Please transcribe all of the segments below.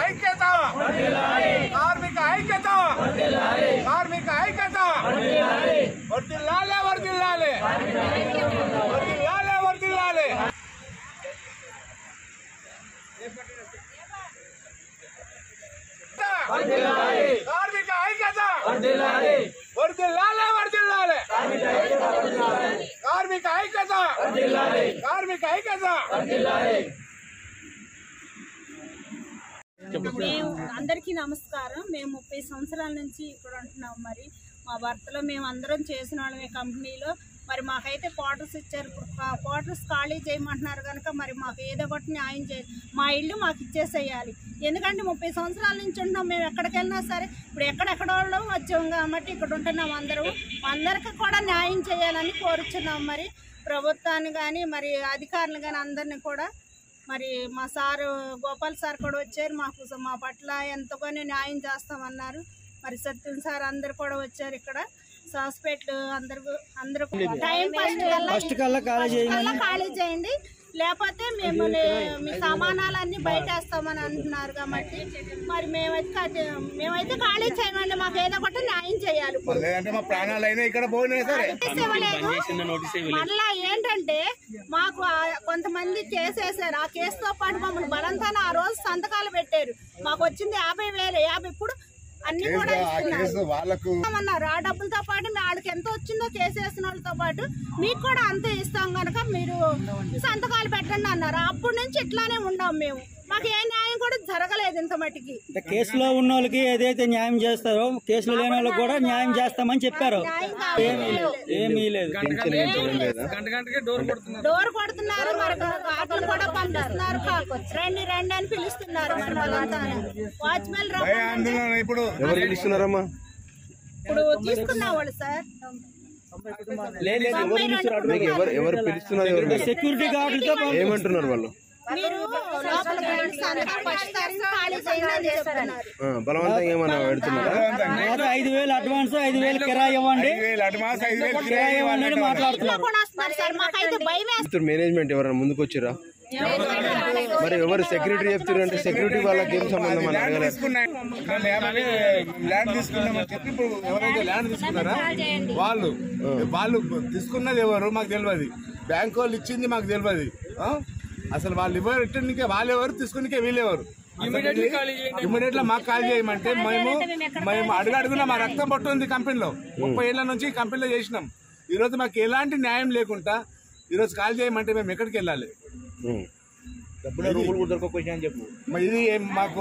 ಐಕ್ಯತ ಕಾರ್ಮಿಕ ಐಕ್ಯತ ಕಾರ್ಮಿಕ ಐಕ್ಯತ ವರ್ದಿಲ್ಲಾಲೆ ವರ್ದಿಲ್ಲಾಲೆ ವರ್ದಿಲ್ಲಾಲೆ ವರ್ದಿಲ್ಲಾಲೆ ಕಾರ್ಮಿಕ ಐಕ್ಯತ ವರ್ದಿಲ್ಲಾಲೆ ವರ್ದಿಲ್ಲಾಲೆ ಕಾರ್ಮಿಕ ಐಕ್ಯತ ಕಾರ್ಮಿಕ ಐಕ್ಯತ మేము అందరికీ నమస్కారం. మేము ముప్పై సంవత్సరాల నుంచి ఇప్పుడు ఉంటున్నాం మరి. మా భర్తలో మేము అందరం చేసిన వాళ్ళమే కంపెనీలో. మరి మాకైతే క్వార్టర్స్ ఇచ్చారు. క్వార్టర్స్ ఖాళీ చేయమంటున్నారు కనుక మరి మాకు ఏదో ఒకటి న్యాయం చే మా ఇల్లు మాకు ఇచ్చేసేయాలి. ఎందుకంటే ముప్పై సంవత్సరాల నుంచి ఉంటున్నాం. మేము ఎక్కడికి వెళ్ళినా సరే ఇప్పుడు ఎక్కడెక్కడ వాళ్ళం వచ్చాం కాబట్టి ఇక్కడ ఉంటున్నాం అందరం. అందరికీ కూడా న్యాయం చేయాలని కోరుచున్నాం మరి. ప్రభుత్వాన్ని కానీ మరి అధికారులు కానీ అందరినీ కూడా మరి మా సారు గోపాల్ సార్ కూడా వచ్చారు. మాకు మా పట్ల ఎంతగానో న్యాయం చేస్తామన్నారు. మరి సత్యం సార్ అందరు కూడా వచ్చారు ఇక్కడ. హాస్పిటల్ అందరు అందరూ టైం ఫస్ట్ కల్లా ఖాళీ చేయండి లేకపోతే మేము మీ సామానాలన్నీ బయట వేస్తామని అంటున్నారు కాబట్టి. మరి మేమైతే మేమైతే ఖాళీ చేయమండి మాకు ఏదో ఒకటి చేయాలి. ఇప్పుడు. లేదంటే మా ప్రాణాలు అయినా ఇక్కడ పోయినాయి సరే. నోటీస్ ఇవ్వలేదు. మళ్ళా ఏంటంటే మాకు ఆ కొంతమంది కేసేసారు ఆ కేసుతో పాటు మమ్మల్ని బలంతాన ఆ రోజు సంతకాలు పెట్టారు. మాకు వచ్చింది యాభై వేలు. యాభై ఇప్పుడు అన్ని కూడా ఆ ఇస్తున్నారు. డబ్బులతో పాటు మీ వాళ్ళకి ఎంత వచ్చిందో కేసేసిన వాళ్ళతో పాటు మీకు కూడా అంతే ఇస్తాం కనుక మీరు సంతకాలు పెట్టండి అన్నారు. అప్పటి నుంచి ఇట్లానే ఉన్నాం మేము. మాకు ఏ న్యాయం కూడా జరగలేదు ఇంత మట్టికి. అంటే కేసులో ఉన్న వాళ్ళకి ఏదైతే న్యాయం చేస్తారో కేసులో లేని వాళ్ళకి కూడా న్యాయం చేస్తామని చెప్పారు. ఏమీ లేదు. డోర్ కొడుతున్నారు. మరి ఆటలు కూడా పంపిస్తున్నారు రండి రండి అని పిలుస్తున్నారు మరి వాళ్ళంతా. వాచ్మెన్ ఆందోళన ఇప్పుడు. ఎవరు పిలుస్తున్నారమ్మా? ఇప్పుడు తీసుకున్నాం వాళ్ళు సార్. మీకు ఎవరు ఎవరు పిలుస్తున్నారు ఎవరు? సెక్యూరిటీ గార్డులతో ఏమంటున్నారు వాళ్ళు? బలవంతంగా ఏమన్నా పెడుతున్నారా? మాకు ఐదు వేలు అడ్వాన్స్ ఐదు వేలు కిరాయి ఇవ్వండి. కిరాయి ఇవ్వండి మాట్లాడుతున్నారు. మేనేజ్మెంట్ ఎవరైనా ముందుకు వచ్చిరా? మరి ఎవరు సెక్యూరిటీ చెప్తారు అంటే సెక్యూరిటీ వాళ్ళకి ఏం సంబంధం అని అడగలేదు? తీసుకున్నాయి ల్యాండ్ ల్యాండ్ తీసుకున్నామని చెప్పి ఇప్పుడు ఎవరైతే ల్యాండ్ తీసుకున్నారా వాళ్ళు వాళ్ళు తీసుకున్నది ఎవరు? మాకు తెలియదు బ్యాంక్ వాళ్ళు ఇచ్చింది మాకు తెలియదు ఆ? అసలు వాళ్ళు ఎవరు ఇట్టనికే వాళ్ళు ఎవరు తీసుకునికే వీళ్ళు ఎవరు ఇమీడియట్గా మాకు కాల్ చేయమంటే మేము మేము అడుగు అడుగున మా రక్తం పట్టుంది కంపెనీలో. ముప్పై ఏళ్ళ నుంచి కంపెనీలో చేసినాం. ఈ రోజు మాకు ఎలాంటి న్యాయం లేకుండా ఈ రోజు కాల్ చేయమంటే మేము ఎక్కడికి వెళ్ళాలి? ఇది ఏం మాకు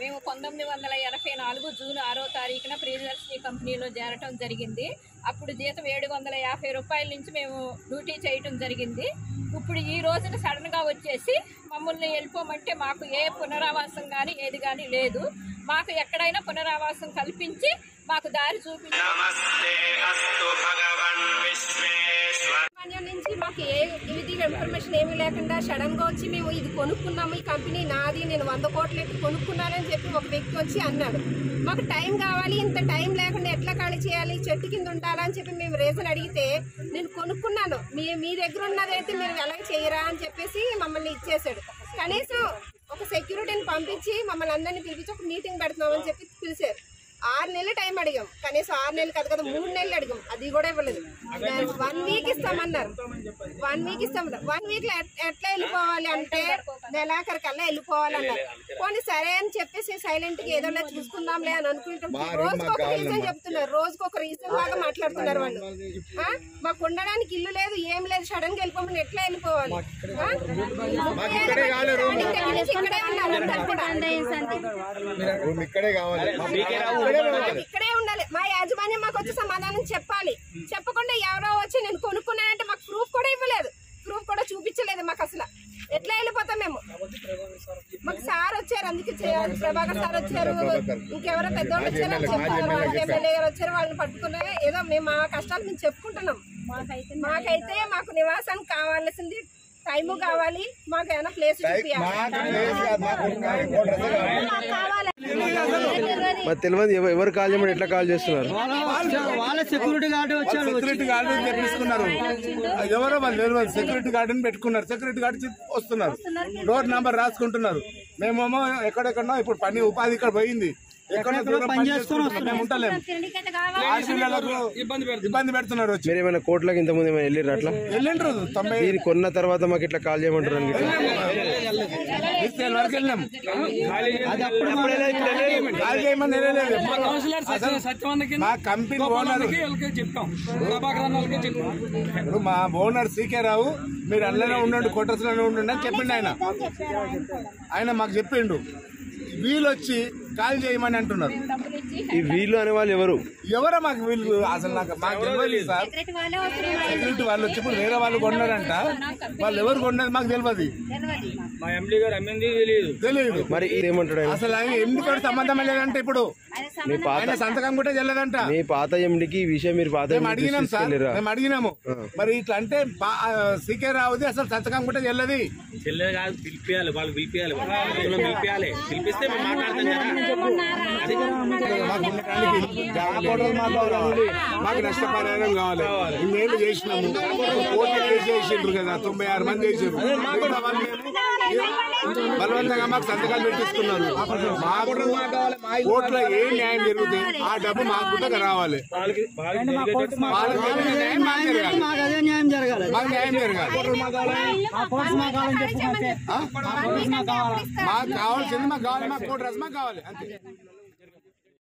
మేము పంతొమ్మిది వందల ఎనభై నాలుగు జూన్ ఆరో తారీఖున ప్రియదర్శిని కంపెనీలో చేరటం జరిగింది. అప్పుడు జీతం ఏడు వందల యాభై రూపాయల నుంచి మేము డ్యూటీ చేయటం జరిగింది. ఇప్పుడు ఈ రోజున సడన్గా వచ్చేసి మమ్మల్ని వెళ్ళిపోమంటే మాకు ఏ పునరావాసం కానీ ఏది కానీ లేదు. మాకు ఎక్కడైనా పునరావాసం కల్పించి మాకు దారి చూపించి నుంచి మాకు ఏ విధిగా ఇన్ఫర్మేషన్ ఏమీ లేకుండా సడన్గా వచ్చి మేము ఇది కొనుక్కున్నాము ఈ కంపెనీ నాది నేను వంద కోట్లు ఎట్టి కొనుక్కున్నానని చెప్పి ఒక వ్యక్తి వచ్చి అన్నాడు. మాకు టైం కావాలి ఇంత టైం లేకుండా ఎట్లా ఖాళీ చేయాలి చెట్టు కింద ఉండాలని చెప్పి మేము రీజన్ అడిగితే నేను కొనుక్కున్నాను. మీ మీ దగ్గర ఉన్నదైతే మీరు ఎలా చేయరా అని చెప్పేసి మమ్మల్ని ఇచ్చేసాడు కనీసం ఒక సెక్యూరిటీని పంపించి మమ్మల్ని అందరినీ పిలిపించి ఒక మీటింగ్ పెడుతున్నామని చెప్పి పిలిచారు. ఆరు నెలలు టైం అడిగాం. కనీసం ఆరు నెలలు కాదు కదా మూడు నెలలు అడిగాం. అది కూడా ఇవ్వలేదు. వన్ వీక్ ఇస్తామన్నారు. వన్ వీక్ ఇస్తామన్నారు వన్ వీక్లో ఎట్- ఎట్లా వెళ్ళిపోవాలి అంటే నెలాఖరికల్లా వెళ్ళిపోవాలన్నారు. పోనీ సరే అని చెప్పేసి సైలెంట్గా ఏదో చూసుకుందాంలే అని అనుకుంటాం రోజుకు ఒక రీజన్ చెప్తున్నారు. రోజుకు ఒక రీజన్ లాగా మాట్లాడుతున్నారు వాళ్ళు? మాకు ఉండడానికి ఇల్లు లేదు ఏం లేదు. సడన్గా వెళ్ళిపోమని ఎట్లా వెళ్ళిపోవాలి? ఇక్కడే కావాలి రూమ్. ఇక్కడే ఇక్కడే ఉన్నారు ఇక్కడే ఉండాలి. మా యాజమాన్యం మాకు వచ్చి సమాధానం చెప్పాలి. చెప్పకుండా ఎవరో వచ్చి నేను కొనుక్కున్నానంటే మాకు ప్రూఫ్ కూడా ఇవ్వలేదు. ప్రూఫ్ కూడా చూపించలేదు మాకు అసలు. ఎట్లా వెళ్ళిపోతాం మేము? మాకు సార్ వచ్చారు అందుకే చే- ప్రభాకర్ సార్ వచ్చారు. ఇంకెవరో పెద్దోళ్ళు వచ్చారు అని చెప్తున్నారు వాళ్ళ ఎమ్మెల్యే గారు వచ్చారు వాళ్ళని పట్టుకున్నా ఏదో మేము మా కష్టాలు మేము చెప్పుకుంటున్నాం. మాకైతే మాకు నివాసానికి కావాల్సింది టైము కావాలి మాకు ఏమైనా ప్లేస్ మరి తెలియదు ఎవ- ఎవరు కాల్ చేయమని ఎట్లా కాల్ చేస్తున్నారు? వాళ్ళ సెక్యూరిటీ గార్డు వచ్చాడు సెక్యూరిటీ గార్డు తెప్పించుకున్నారు ఎవరో వాళ్ళు తెలియదు సెక్యూరిటీ గార్డుని పెట్టుకున్నారు. సెక్యూరిటీ గార్డు వస్తున్నారు. డోర్ నంబర్ రాసుకుంటున్నారు. మేమేమో ఎక్కడెక్కడో ఇప్పుడు పని ఉపాధి ఇక్కడ పోయింది. ఇబ్బంది పెడుతున్నారు మీరు ఏమైనా కోట్లకి ఇంతకుముందు ఏమైనా వెళ్ళిర్రు అట్లా? వెళ్ళిండ్రు మీరు కొన్న తర్వాత మాకు ఇట్లా కాల్ చేయమంటారు మా కంపెనీ ఓనర్. ఇప్పుడు మా ఓనర్ సీకే రావు మీరు అందులోనే ఉండండి క్వార్టర్స్లోనే ఉండండి అని చెప్పిండు ఆయన. ఆయన మాకు చెప్పిండు. వీళ్ళు వచ్చి కాల్ చేయమని అంటున్నారు. ఈ వీళ్ళు అనే వాళ్ళు ఎవరు? ఎవరో మాకు వీళ్ళు అసలు నాకు మాకు తెలియదు సార్. సెక్యూరిటీ వాళ్ళు వచ్చి ఇప్పుడు వేరే వాళ్ళు కొన్నారంట. వాళ్ళు ఎవరు కొన్నది మాకు తెలియదు మా ఎండి గారు అమ్మింది తెలియదు తెలియదు మరి ఏమంటాడు అసలు ఆయన ఎందుకు సంబంధం లేదంటే ఇప్పుడు. మీ పాత సంతకం కూడా చెల్లదంట మీ పాత ఎండికి ఈ విషయం మీరు పాత మేము అడిగినాం సార్. మేము అడిగినాము. మరి ఇట్లా అంటే సీకే రావుది అసలు సంతకం కూడా చెల్లది చెల్లెలు కాదు పిలిపియాలి వాళ్ళు పిలిపియాలి. వాళ్ళు పిలిపియాలి. పిలిపిస్తే మాట్లాడతాం కదా. మాకు ఉండటానికి కోటలు మాకు కావాలి. మాకు నష్టపరిహారం కావాలి ఇన్నేళ్ళు చేసినాము కోర్టు కేసు చేసిండ్రు కదా తొంభై ఆరు మంది ఏమో బలవంతంగా మాకు సంతకాలు పెట్టిస్తున్నారు మాకు కోర్టులో ఏ న్యాయం జరుగుతుంది ఆ డబ్బు మాకు కూడా రావాలి మాకు అదే న్యాయం జరగాలి మాకు న్యాయం జరగాలి మాకు కావాల్సింది మాకు కావాలి మాకు కోర్టు రాసి మాకు కావాలి అంతే